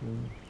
行。